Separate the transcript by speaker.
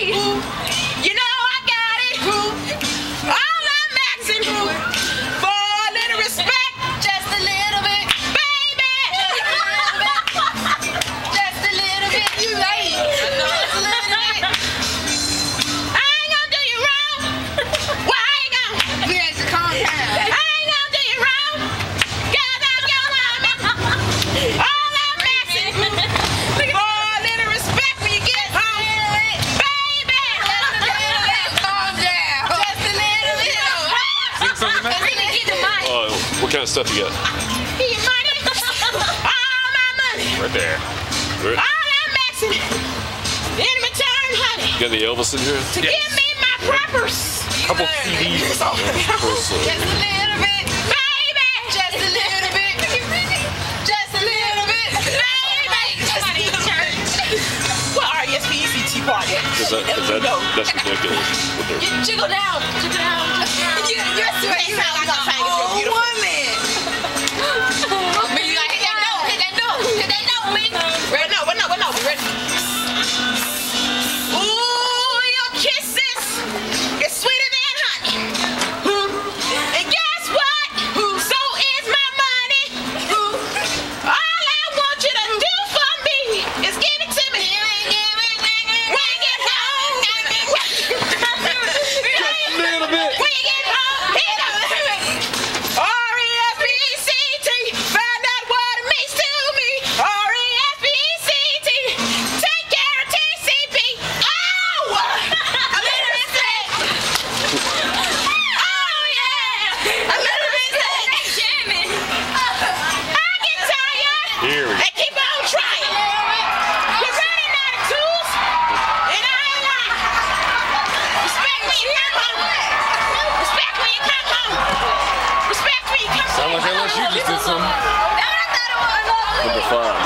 Speaker 1: You know
Speaker 2: kind of stuff you got?
Speaker 1: All my money.
Speaker 2: Right there. Right.
Speaker 1: All I'm asking in return, honey.
Speaker 2: You got the Elvis in here?
Speaker 1: To yes. give me my propers.
Speaker 3: A couple CDs.
Speaker 1: Uh, Just a little bit. Baby. Just a little bit. Just a little bit. Baby. Just a church. What are you, PCT
Speaker 2: party? That, is ridiculous.
Speaker 1: Jiggle down. Jiggle down.
Speaker 2: He doesn't fun.